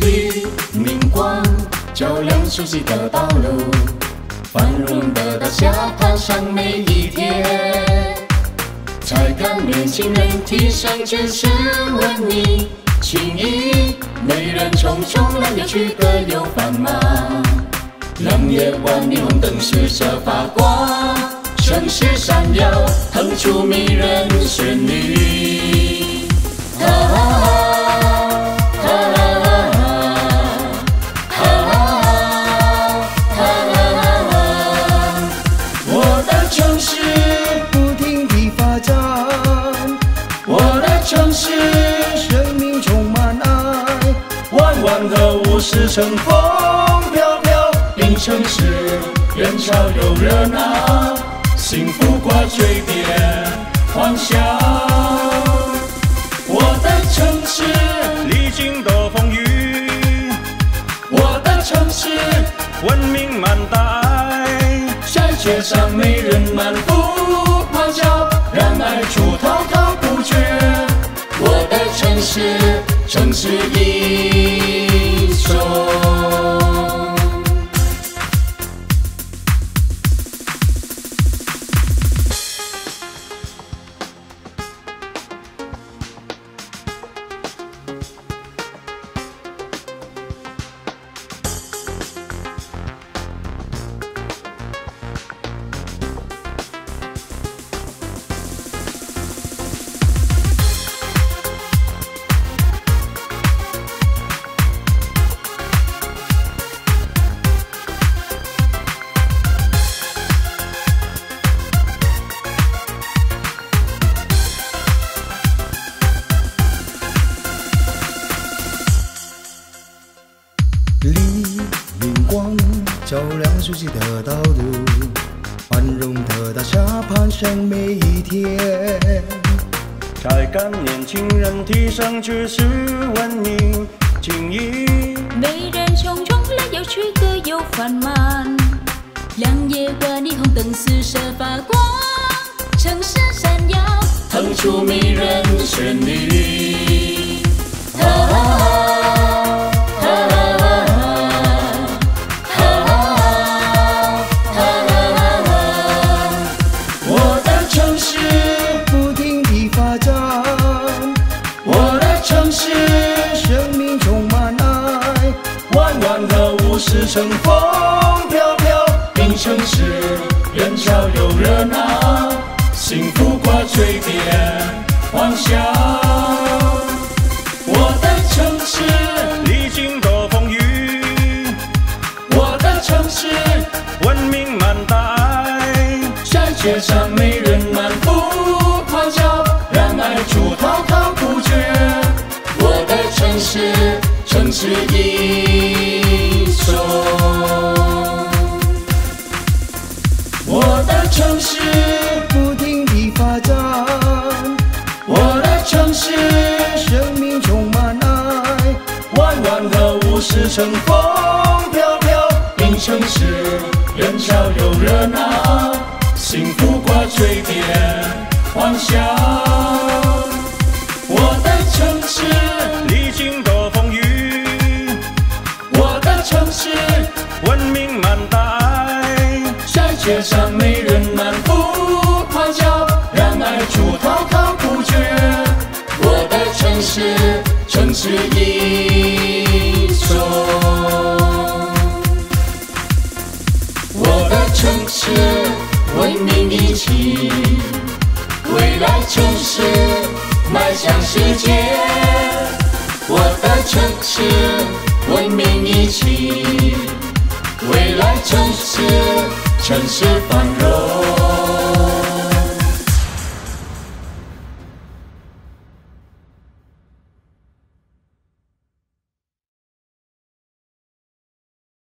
黎明光，照亮熟悉的道路，繁荣的大厦踏上每一天，才看年轻人提升全身文明，情谊，每人匆匆来又去各有繁忙，让夜晚霓虹灯四射发光，城市闪耀，腾出迷人旋律。的物是乘风飘飘，令城市人潮又热闹，幸福挂嘴边，欢笑。我的城市，历经多风雨，我的城市，文明满带。山雪上美人满腹照亮熟悉的道路，繁荣的大厦攀上每一天。才干年轻人提升知识文明，情谊美人重重，蓝鸟曲歌又繁忙，亮夜晚霓虹灯四射发光，城市闪耀，腾出迷人旋律。是乘风飘飘，令城市人潮又热闹，幸福挂嘴边，欢笑。我的城市，历经多风雨，我的城市，文明满载。山雪上美人满腹咆哮，让爱出滔滔不绝。我的城市，城市英手。我的城市，不停地发展，我的城市，生命充满爱。弯弯的物是乘风飘飘，令城市人潮又热闹，幸福挂嘴边，欢笑。山雪上美人满腹咆哮，让爱出滔滔不绝。我的城市，城市英雄。我的城市，文明一起，未来城市迈向世界。我的城市，文明一起。未来城市，城市繁荣。